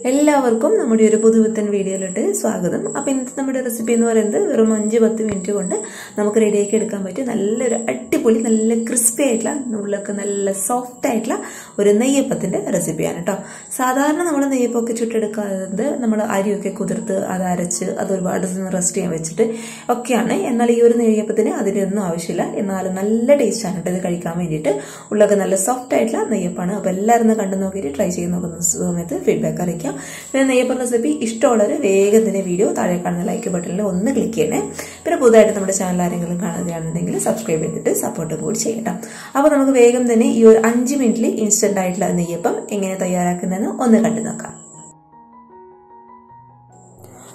എല്ലാവർക്കും നമ്മുടെ ഒരു പുതുപുത്തൻ വീഡിയോയിലോട്ട് സ്വാഗതം. അപ്പോൾ ഇന്നത്തെ നമ്മുടെ റെസിപ്പി എന്ന് പറയുന്നത് വെറും അഞ്ച് പത്ത് മിനിറ്റ് കൊണ്ട് നമുക്ക് റെഡിയാക്കി എടുക്കാൻ പറ്റിയ നല്ലൊരു അടിപൊളി നല്ല ക്രിസ്പി ആയിട്ടുള്ള ഉള്ളൊക്കെ നല്ല സോഫ്റ്റ് ആയിട്ടുള്ള ഒരു നെയ്യപ്പത്തിന്റെ റെസിപ്പിയാണ് കേട്ടോ സാധാരണ നമ്മൾ നെയ്യപ്പമൊക്കെ ചുട്ടെടുക്കുന്നത് നമ്മൾ അരിയൊക്കെ കുതിർത്ത് അത് അരച്ച് അത് ഒരുപാട് റെസ്റ്റ് ചെയ്യാൻ വെച്ചിട്ട് ഒക്കെയാണ്. എന്നാൽ ഈ ഒരു നെയ്യപ്പത്തിന് അതിന്റെ ഒന്നും ആവശ്യമില്ല. എന്നാലും നല്ല ടേസ്റ്റാണ് കേട്ടോ ഇത് കഴിക്കാൻ വേണ്ടിയിട്ട്. ഉള്ളൊക്കെ നല്ല സോഫ്റ്റ് ആയിട്ടുള്ള നെയ്യപ്പാണ്. അപ്പോൾ എല്ലാവരും കണ്ടു നോക്കിയിട്ട് ട്രൈ ചെയ്ത് നോക്കുന്ന സമയത്ത് ഫീഡ്ബാക്ക് അറിയിക്കാം. പിന്നെ നെയ്യപ്പം റെസിപ്പി ഇഷ്ടമുള്ളവർ വേഗം തന്നെ വീഡിയോ താഴെ കാണുന്ന ലൈക്ക് ബട്ടണിൽ ഒന്ന് ക്ലിക്ക് ചെയ്യണേ. പിന്നെ പുതുതായിട്ട് നമ്മുടെ ചാനൽ ആരെങ്കിലും കാണുകയാണെന്നുണ്ടെങ്കിൽ സബ്സ്ക്രൈബ് ചെയ്തിട്ട് സപ്പോർട്ട് കൂടി ചെയ്യണം. അപ്പോൾ നമുക്ക് വേഗം തന്നെ ഈ ഒരു അഞ്ച് മിനിറ്റിൽ ഇൻസ്റ്റന്റ് ആയിട്ടുള്ള നെയ്യപ്പം എങ്ങനെ തയ്യാറാക്കുന്നതെന്ന് ഒന്ന് കണ്ടു നോക്കാം.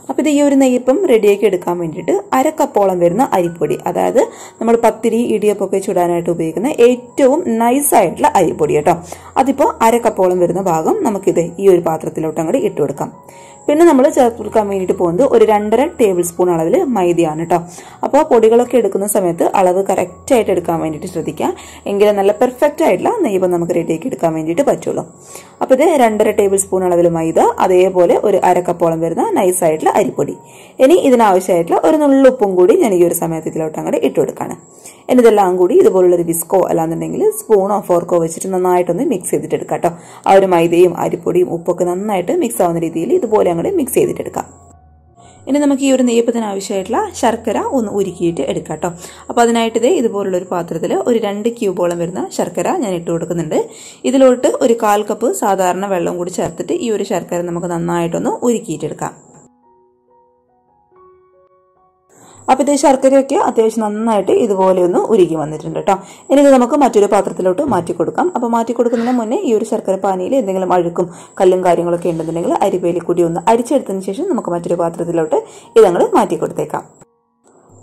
അപ്പോൾ ഇത് ഈ ഒരു നെയ്യപ്പം റെഡിയാക്കി എടുക്കാൻ വേണ്ടിയിട്ട് അരക്കപ്പോളം കപ്പോളം വരുന്ന അരിപ്പൊടി അതായത് നമ്മൾ പത്തിരി ഇടിയപ്പൊക്കെ ചുടാനായിട്ട് ഉപയോഗിക്കുന്ന ഏറ്റവും നൈസായിട്ടുള്ള അരിപ്പൊടി കേട്ടോ. അതിപ്പോ അരക്കപ്പോളം കപ്പോളം വരുന്ന ഭാഗം നമുക്കിത് ഈ ഒരു പാത്രത്തിലോട്ട് അങ്ങോട്ട് ഇട്ട് പിന്നെ നമ്മൾ ചേർത്ത് കൊടുക്കാൻ വേണ്ടിയിട്ട് പോകുന്നത് ഒരു രണ്ടര ടേബിൾ സ്പൂൺ അളവിൽ മൈദയാണ് കേട്ടോ അപ്പോൾ പൊടികളൊക്കെ എടുക്കുന്ന സമയത്ത് അളവ് കറക്റ്റ് ആയിട്ട് എടുക്കാൻ വേണ്ടിയിട്ട് ശ്രദ്ധിക്കുക. എങ്കിലും നല്ല പെർഫെക്റ്റ് ആയിട്ടുള്ള നെയ്യപ്പം നമുക്ക് റെഡിയാക്കി എടുക്കാൻ വേണ്ടിയിട്ട് പറ്റുള്ളൂ. അപ്പോൾ ഇത് രണ്ടര ടേബിൾ സ്പൂൺ അളവിൽ മൈദ അതേപോലെ ഒരു അരക്കപ്പോളം വരുന്ന നൈസായിട്ടുള്ള അരിപ്പൊടി. ഇനി ഇതിനാവശ്യമായിട്ടുള്ള ഒരു നുള്ളുപ്പും കൂടി ഞാൻ ഈ ഒരു സമയത്ത് ഇതിലോട്ട് അങ്ങോട്ട് ഇട്ട് ഇനി ഇതെല്ലാം കൂടി ഇതുപോലുള്ളൊരു വിസ്കോ അല്ലാന്നുണ്ടെങ്കിൽ സ്പൂണോ ഫോർക്കോ വെച്ചിട്ട് നന്നായിട്ടൊന്ന് മിക്സ് ചെയ്തിട്ട് എടുക്കാം കേട്ടോ. ആ ഒരു മൈദയും അരിപ്പൊടിയും ഉപ്പൊക്കെ നന്നായിട്ട് മിക്സ് ആവുന്ന രീതിയിൽ ഇതുപോലെ അങ്ങോട്ട് മിക്സ് ചെയ്തിട്ടെടുക്കാം ഇനി നമുക്ക് ഈ ഒരു നെയ്യപ്പത്തിന് ആവശ്യമായിട്ടുള്ള ശർക്കര ഒന്ന് ഉരുക്കിയിട്ട് എടുക്കാം കേട്ടോ അപ്പോൾ അതിനായിട്ട് ഇതേ ഇതുപോലുള്ള ഒരു പാത്രത്തിൽ ഒരു രണ്ട് ക്യൂബോളം വരുന്ന ശർക്കര ഞാൻ ഇട്ട് കൊടുക്കുന്നുണ്ട്. ഇതിലോട്ട് ഒരു കാൽ കപ്പ് സാധാരണ വെള്ളം കൂടി ചേർത്തിട്ട് ഈ ഒരു ശർക്കര നമുക്ക് നന്നായിട്ടൊന്ന് ഉരുക്കിയിട്ടെടുക്കാം അപ്പോൾ ഇത് ശർക്കരയൊക്കെ അത്യാവശ്യം നന്നായിട്ട് ഇതുപോലെ ഒന്ന് ഉരുകി വന്നിട്ടുണ്ട് കേട്ടോ ഇനി ഇത് നമുക്ക് മറ്റൊരു പാത്രത്തിലോട്ട് മാറ്റി കൊടുക്കാം. അപ്പോൾ മാറ്റി കൊടുക്കുന്നതിന് മുന്നേ ഈ ഒരു ശർക്കര പാനിയിൽ എന്തെങ്കിലും അഴുക്കും കല്ലും കാര്യങ്ങളൊക്കെ ഉണ്ടെന്നുണ്ടെങ്കിൽ അരിപ്പയിൽ കൂടി ഒന്ന് അരിച്ചെടുത്തതിന് ശേഷം നമുക്ക് മറ്റൊരു പാത്രത്തിലോട്ട് ഇതങ്ങൾ മാറ്റി കൊടുത്തേക്കാം.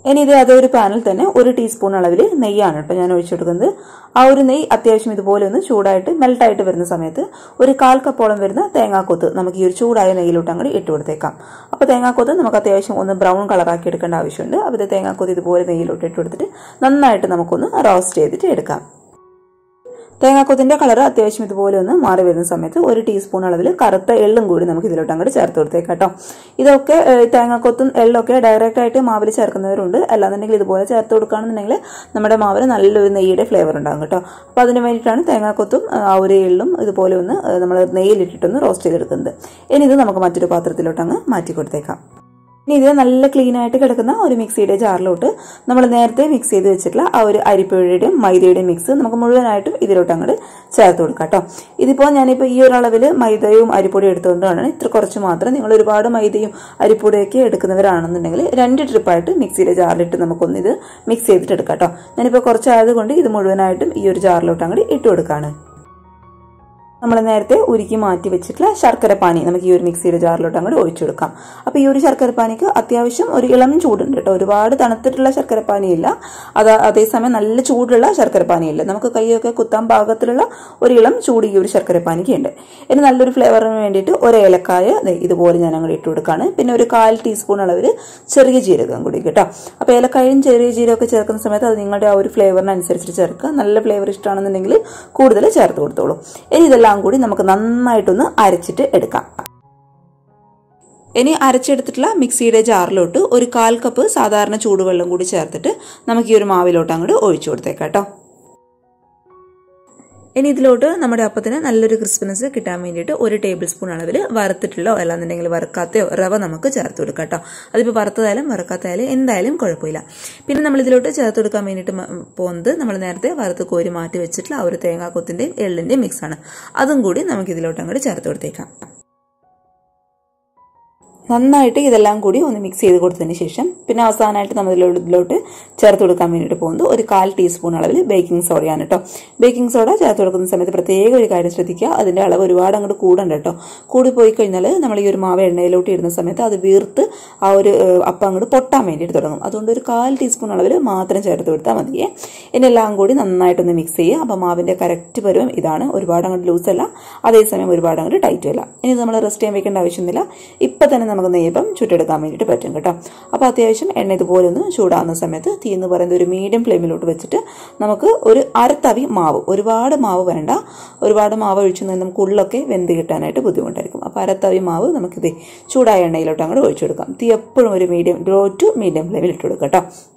ഇനി ഇത് അതേ ഒരു പാനിൽ തന്നെ ഒരു ടീസ്പൂൺ അളവിൽ നെയ്യാണ് കേട്ടോ ഞാൻ ഒഴിച്ചു കൊടുക്കുന്നത്. ആ ഒരു നെയ്യ് അത്യാവശ്യം ഇതുപോലെ ഒന്ന് ചൂടായിട്ട് മെൽട്ടായിട്ട് വരുന്ന സമയത്ത് ഒരു കാൽ കപ്പോളം വരുന്ന തേങ്ങാക്കൊത്ത് നമുക്ക് ഈ ഒരു ചൂടായ നെയ്യിലോട്ട് അങ്ങോട്ട് ഇട്ട് കൊടുത്തേക്കാം. അപ്പോൾ തേങ്ങാക്കൊത്ത് നമുക്ക് അത്യാവശ്യം ഒന്ന് ബ്രൗൺ കളറാക്കി എടുക്കേണ്ട ആവശ്യമുണ്ട്. അപ്പോൾ തേങ്ങാക്കൊത്ത് ഇതുപോലെ നെയ്യിലോട്ട് ഇട്ട് കൊടുത്തിട്ട് നന്നായിട്ട് നമുക്കൊന്ന് റോസ്റ്റ് ചെയ്തിട്ട് എടുക്കാം. തേങ്ങാക്കൊത്തിന്റെ കളർ അത്യാവശ്യം ഇതുപോലെ ഒന്ന് മാറി വരുന്ന സമയത്ത് ഒരു ടീസ്പൂൺ അളവിൽ കറുത്ത എള്ളും കൂടി നമുക്ക് ഇതിലോട്ട് അങ്ങോട്ട് ചേർത്ത് കൊടുത്തേക്കാം കേട്ടോ ഇതൊക്കെ തേങ്ങാക്കൊത്തും എള്ളൊക്കെ ഡയറക്റ്റ് ആയിട്ട് മാവിൽ ചേർക്കുന്നവരുണ്ട്. അല്ലാന്നുണ്ടെങ്കിൽ ഇതുപോലെ ചേർത്ത് കൊടുക്കുകയാണെന്നുണ്ടെങ്കിൽ നമ്മുടെ മാവിന് നല്ലൊരു നെയ്യുടെ ഫ്ലേവർ ഉണ്ടാകും കേട്ടോ. അപ്പോൾ അതിന് വേണ്ടിയിട്ടാണ് തേങ്ങാക്കൊത്തും ആ ഒരു എള്ളും ഇതുപോലെ ഒന്ന് നമ്മൾ നെയ്യിലിട്ടിട്ടൊന്ന് റോസ്റ്റ് ചെയ്തെടുക്കുന്നത്. ഇനി ഇത് നമുക്ക് മറ്റൊരു പാത്രത്തിലോട്ട് അങ്ങ് മാറ്റി കൊടുത്തേക്കാം. ഇനി ഇത് നല്ല ക്ലീൻ ആയിട്ട് കിടക്കുന്ന ഒരു മിക്സിയുടെ ജാറിലോട്ട് നമ്മൾ നേരത്തെ മിക്സ് ചെയ്ത് വെച്ചിട്ടുള്ള ആ ഒരു അരിപ്പുഴയുടെയും മൈദയുടെയും മിക്സ് നമുക്ക് മുഴുവനായിട്ടും ഇതിലോട്ട് അങ്ങോട്ട് ചേർത്ത് കൊടുക്കാം കേട്ടോ ഇതിപ്പോൾ ഞാനിപ്പോൾ ഈ ഒരു അളവിൽ മൈദയും അരിപ്പൊടിയും എടുത്തുകൊണ്ടാണ് ഇത്ര കുറച്ച് മാത്രം നിങ്ങൾ ഒരുപാട് മൈദയും അരിപ്പൊടിയൊക്കെ എടുക്കുന്നവരാണെന്നുണ്ടെങ്കിൽ രണ്ട് ട്രിപ്പായിട്ട് മിക്സിയുടെ ജാറിലിട്ട് ഇത് മിക്സ് ചെയ്തിട്ട് എടുക്കാം കേട്ടോ ഞാനിപ്പോൾ കുറച്ചായതുകൊണ്ട് ഇത് മുഴുവനായിട്ടും ഈ ഒരു ജാറിലോട്ട് അങ്ങോട്ട് ഇട്ട് കൊടുക്കുകയാണ് നമ്മൾ നേരത്തെ ഉരുക്കി മാറ്റി വെച്ചിട്ടുള്ള ശർക്കരപ്പാനി നമുക്ക് ഈ ഒരു മിക്സിയുടെ ജാറിലോട്ട് അങ്ങോട്ട് ഒഴിച്ചു കൊടുക്കാം. അപ്പോൾ ഈ ഒരു ശർക്കരപ്പാനിക്ക് അത്യാവശ്യം ഒരു ഇളം ചൂടുണ്ട് കേട്ടോ. ഒരുപാട് തണുത്തിട്ടുള്ള ശർക്കരപ്പാനിയില്ല അത് അതേസമയം നല്ല ചൂടുള്ള ശർക്കരപ്പാനിയില്ല നമുക്ക് കൈയൊക്കെ കുത്താൻ പാകത്തിലുള്ള ഒരു ഇളം ചൂട് ഈ ഒരു ശർക്കരപ്പാനിക്ക് ഉണ്ട്. ഇനി നല്ലൊരു ഫ്ലേവറിന് വേണ്ടിയിട്ട് ഒരു ഏലക്കായ ഇതുപോലെ ഞാൻ അങ്ങോട്ട് ഇട്ട് കൊടുക്കുകയാണ് പിന്നെ ഒരു കാൽ ടീസ്പൂൺ അളവിൽ ചെറിയ ജീരകം കൂടി കേട്ടോ. അപ്പോൾ ഏലക്കായും ചെറിയ ജീരകമൊക്കെ ചേർക്കുന്ന സമയത്ത് അത് നിങ്ങളുടെ ആ ഒരു ഫ്ലേവറിനനുസരിച്ച് ചേർക്കുക. നല്ല ഫ്ലേവർ ഇഷ്ടമാണെന്നുണ്ടെങ്കിൽ കൂടുതൽ ചേർത്ത് കൊടുത്തോളൂ. ഇനി ഇതെല്ലാം എല്ലാം കൂടി നമുക്ക് നന്നായിട്ടൊന്ന് അരച്ചിട്ട് എടുക്കാം. ഇനി അരച്ചെടുത്തിട്ടുള്ള മിക്സിയുടെ ജാറിലോട്ട് ഒരു കാൽ കപ്പ് സാധാരണ ചൂടുവെള്ളം കൂടി ചേർത്തിട്ട് നമുക്ക് ഈ ഒരു മാവിലോട്ട് അങ്ങോട്ട് ഒഴിച്ചു കൊടുത്തേക്കാം കേട്ടോ. ഇനി ഇതിലോട്ട് നമ്മുടെ അപ്പത്തിന് നല്ലൊരു ക്രിസ്പിനെസ് കിട്ടാൻ വേണ്ടിയിട്ട് ഒരു ടേബിൾ സ്പൂൺ അളവിൽ വറുത്തിട്ടുള്ളോ അല്ലാന്നുണ്ടെങ്കിൽ വറുക്കാത്തയോ റവ നമുക്ക് ചേർത്ത് കൊടുക്കാം കേട്ടോ. അതിപ്പോൾ വറുത്തതായാലും വറുക്കാത്തതായാലും എന്തായാലും കുഴപ്പമില്ല. പിന്നെ നമ്മൾ ഇതിലോട്ട് ചേർത്ത് കൊടുക്കാൻ വേണ്ടിയിട്ട് പോകുന്നത് നമ്മൾ നേരത്തെ വറുത്ത് കോരി മാറ്റി വെച്ചിട്ടുള്ള ആ ഒരു തേങ്ങാക്കൊത്തിന്റെയും എള്ളിന്റെയും മിക്സാണ് അതും കൂടി നമുക്ക് ഇതിലോട്ട് അങ്ങോട്ട് ചേർത്ത് കൊടുത്തേക്കാം. നന്നായിട്ട് ഇതെല്ലാം കൂടി ഒന്ന് മിക്സ് ചെയ്ത് കൊടുത്തതിന് ശേഷം പിന്നെ അവസാനമായിട്ട് നമ്മൾ ഇതിലോട്ട് ചേർത്ത് കൊടുക്കാൻ വേണ്ടിയിട്ട് പോകുന്നത് ഒരു കാൽ ടീസ്പൂൺ അളവിൽ ബേക്കിംഗ് സോഡയാണ് കേട്ടോ ബേക്കിംഗ് സോഡ ചേർത്ത് കൊടുക്കുന്ന സമയത്ത് പ്രത്യേക ഒരു കാര്യം ശ്രദ്ധിക്കുക. അതിന്റെ അളവ് ഒരുപാട് അങ്ങോട്ട് കൂടണ്ട കേട്ടോ കൂടി പോയി കഴിഞ്ഞാൽ നമ്മൾ ഈ ഒരു മാവ് എണ്ണയിലോട്ട് ഇടുന്ന സമയത്ത് അത് വീർത്ത് ആ ഒരു അപ്പം അങ്ങോട്ട് പൊട്ടാൻ വേണ്ടിയിട്ട് തുടങ്ങും. അതുകൊണ്ട് ഒരു കാൽ ടീസ്പൂൺ അളവിൽ മാത്രം ചേർത്ത് കൊടുത്താൽ മതിയേ. ഇനി കൂടി നന്നായിട്ടൊന്ന് മിക്സ് ചെയ്യുക. അപ്പം മാവിന്റെ കറക്റ്റ് പരുവം ഇതാണ്. ഒരുപാട് അങ്ങോട്ട് ലൂസല്ല അതേസമയം ഒരുപാട് അങ്ങോട്ട് ടൈറ്റും അല്ല. ഇനി നമ്മൾ റെസ്റ്റ് ചെയ്യാൻ വെക്കേണ്ട ആവശ്യമൊന്നുമില്ല. ഇപ്പം തന്നെ നമുക്ക് നെയ്യപ്പം ചുട്ടെടുക്കാൻ വേണ്ടിയിട്ട് പറ്റും കേട്ടോ. അപ്പോൾ അത്യാവശ്യം എണ്ണ ഇതുപോലെ ഒന്ന് ചൂടാകുന്ന സമയത്ത് തീ എന്ന് പറയുന്നത് ഒരു മീഡിയം ഫ്ലെയിമിലോട്ട് വെച്ചിട്ട് നമുക്ക് ഒരു അരത്തവി മാവ് ഒരുപാട് മാവ് വേണ്ട ഒരുപാട് മാവ് ഒഴിച്ചു നമുക്ക് ഉള്ളൊക്കെ വെന്ത് കിട്ടാനായിട്ട് ബുദ്ധിമുട്ടായിരിക്കും. അപ്പോൾ അരത്തവി മാവ് നമുക്കിത് ചൂടായ എണ്ണയിലോട്ട് അങ്ങോട്ട് ഒഴിച്ചു കൊടുക്കാം തീ എപ്പോഴും ഒരു മീഡിയം ലോ ടു മീഡിയം ഫ്ലെയിമിൽ ഇട്ട് കൊടുക്കാം കേട്ടോ.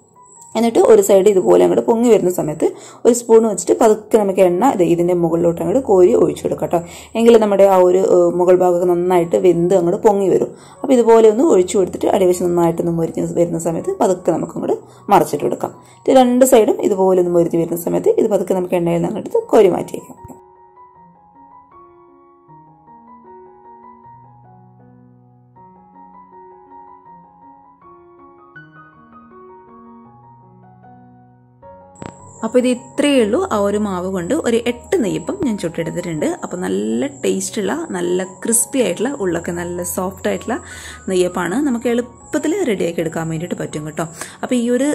എന്നിട്ട് ഒരു സൈഡ് ഇതുപോലെ അങ്ങോട്ട് പൊങ്ങി വരുന്ന സമയത്ത് ഒരു സ്പൂൺ വെച്ചിട്ട് പതുക്കെ നമുക്ക് എണ്ണ ഇത് ഇതിന്റെ മുകളിലോട്ട് അങ്ങോട്ട് കോരി ഒഴിച്ചു കൊടുക്കാം കേട്ടോ എങ്കിൽ നമ്മുടെ ആ ഒരു മുകൾ ഭാഗമൊക്കെ നന്നായിട്ട് വെന്ത് അങ്ങോട്ട് പൊങ്ങി വരും. അപ്പോൾ ഇതുപോലെ ഒന്ന് ഒഴിച്ചു കൊടുത്തിട്ട് അടിവശം നന്നായിട്ടൊന്ന് മുരിഞ്ഞ് വരുന്ന സമയത്ത് പതുക്കെ നമുക്ക് അങ്ങോട്ട് മറച്ചിട്ട് കൊടുക്കാം രണ്ട് സൈഡും ഇതുപോലെ ഒന്ന് മുരിഞ്ഞ് വരുന്ന സമയത്ത് ഇത് പതുക്കെ നമുക്ക് എണ്ണയിൽ നിന്ന് അങ്ങോട്ട് കോരി മാറ്റിയേക്കാം. അപ്പോൾ ഇത് ഇത്രയേ ഉള്ളൂ. ആ ഒരു മാവ് കൊണ്ട് ഒരു എട്ട് നെയ്യപ്പം ഞാൻ ചുട്ടെടുത്തിട്ടുണ്ട്. അപ്പോൾ നല്ല ടേസ്റ്റുള്ള നല്ല ക്രിസ്പി ആയിട്ടുള്ള ഉള്ളൊക്കെ നല്ല സോഫ്റ്റ് ആയിട്ടുള്ള നെയ്യപ്പാണ്. നമുക്ക് എളുപ്പത്തിൽ റെഡിയാക്കി എടുക്കാൻ വേണ്ടിയിട്ട് പറ്റും കേട്ടോ. അപ്പോൾ ഈ ഒരു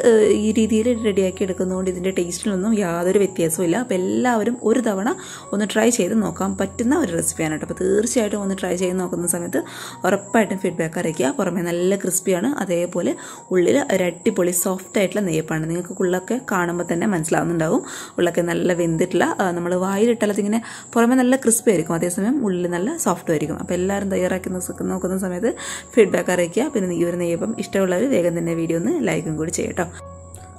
ഈ രീതിയിൽ റെഡിയാക്കി എടുക്കുന്നതുകൊണ്ട് ഇതിന്റെ ടേസ്റ്റിലൊന്നും യാതൊരു വ്യത്യാസവും ഇല്ല. അപ്പോൾ എല്ലാവരും ഒരു തവണ ഒന്ന് ട്രൈ ചെയ്ത് നോക്കാൻ പറ്റുന്ന ഒരു റെസിപ്പിയാണ് കേട്ടോ. അപ്പോൾ തീർച്ചയായിട്ടും ഒന്ന് ട്രൈ ചെയ്ത് നോക്കുന്ന സമയത്ത് ഉറപ്പായിട്ടും ഫീഡ്ബാക്ക് അറിയിക്കുക. പുറമേ നല്ല ക്രിസ്പിയാണ് അതേപോലെ ഉള്ളിൽ ഒരു അടിപൊളി സോഫ്റ്റ് ആയിട്ടുള്ള നെയ്യപ്പാണ്. നിങ്ങൾക്ക് ഉള്ളൊക്കെ കാണുമ്പോൾ തന്നെ മനസ്സിലാവുന്നുണ്ടാവും. ഉള്ളൊക്കെ നല്ല വെന്തിട്ടുള്ള നമ്മൾ വായിലിട്ടാൽ അതിങ്ങനെ പുറമെ നല്ല ക്രിസ്പി ആയിരിക്കും. അതേസമയം ഉള്ളിൽ നല്ല സോഫ്റ്റ് ആയിരിക്കും. അപ്പോൾ എല്ലാവരും തയ്യാറാക്കി നോക്ക- നോക്കുന്ന സമയത്ത് ഫീഡ്ബാക്ക് അറിയിക്കുക. പിന്നെ ഈ ഒരു നെയ്യപ്പം ഇഷ്ടമുള്ളവർ വേഗം തന്നെ വീഡിയോ ഒന്ന് ലൈക്കും കൂടി ചെയ്യട്ടോ.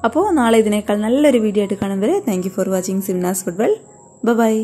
അപ്പോൾ നാളെ ഇതിനേക്കാൾ നല്ലൊരു വീഡിയോ ആയിട്ട് കാണും വരെ. Thank for watching Simnas football bye